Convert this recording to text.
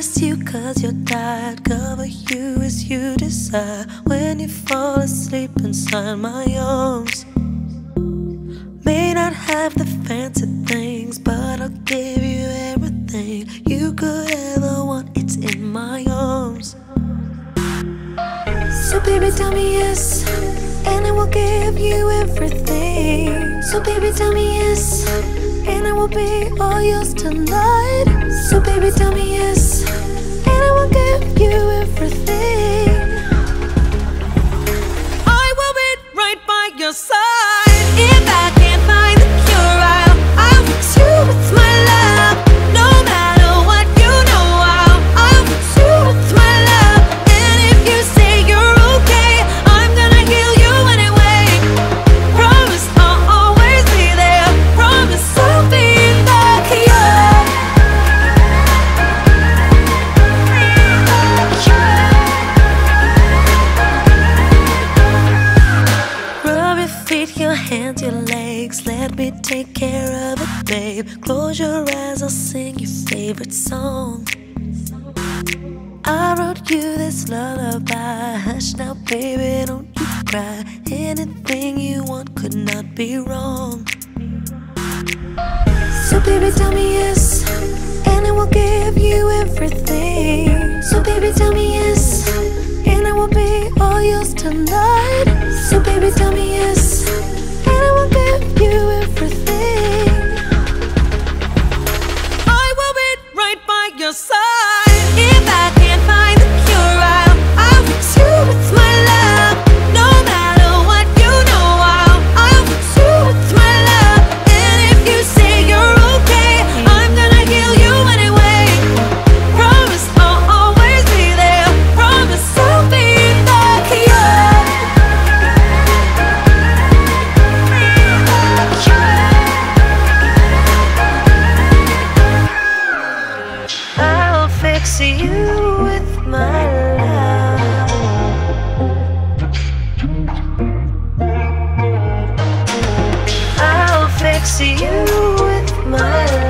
undress you cause you're tired. Cover you as you desire. When you fall asleep inside my arms. May not have the fancy things, but I'll give you everything you could ever want. It's in my arms. So, baby, tell me yes, and I will give you everything. So, baby, tell me yes, and I will be all yours tonight. So, baby, tell me yes, take care of it, babe. Close your eyes, I'll sing your favorite song. I wrote you this lullaby. Hush now, baby, don't you cry. Anything you want could not be wrong. So, baby, tell me yes, and I will give you everything. So, baby, tell me yes, and I will be all yours tonight. So, baby, tell me yes. you with my love. I'll fix you with my love.